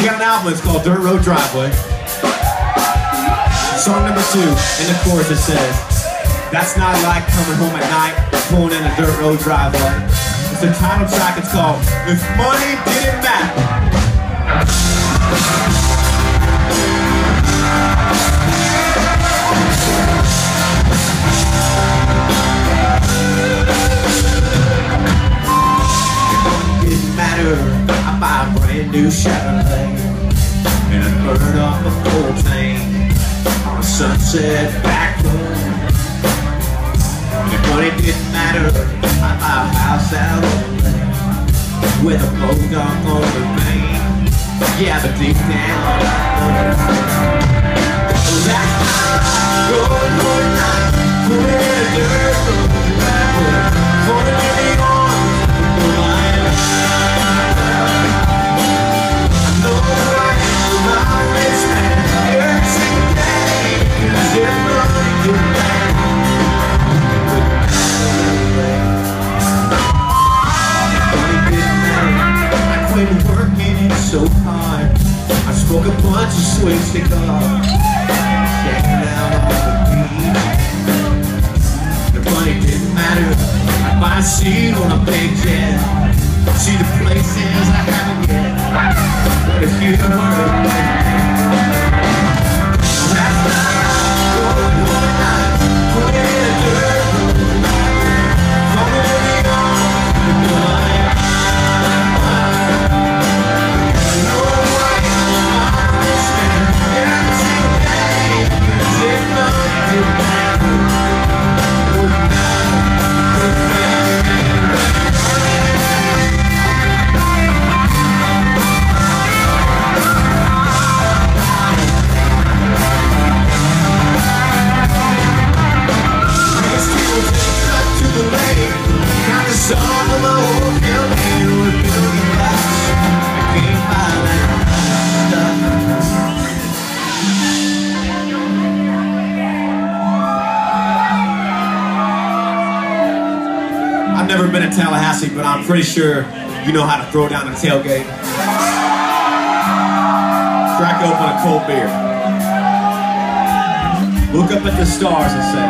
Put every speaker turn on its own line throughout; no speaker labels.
album. It's called Dirt Road Driveway. Song number two, in the chorus it says, That's not like coming home at night, pulling in a dirt road driveway. It's the title track, it's called If Money Didn't Matter. I a brand new Chevrolet and I burn off a full tank on a sunset back road. If money didn't matter, I buy a house out on the lake with a bulldog on the main. Yeah, but deep down, I know that's not going bunch of cigars, checking out on the beach. The money didn't matter. I buy a seat on a big jet. See the places I haven't yet. But if you never been to Tallahassee, but I'm pretty sure you know how to throw down a tailgate. Crack open a cold beer. Look up at the stars and say,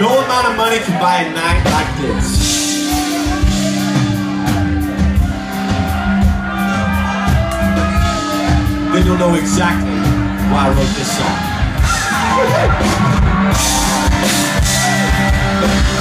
no amount of money can buy a night like this. Then you'll know exactly why I wrote this song.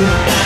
you.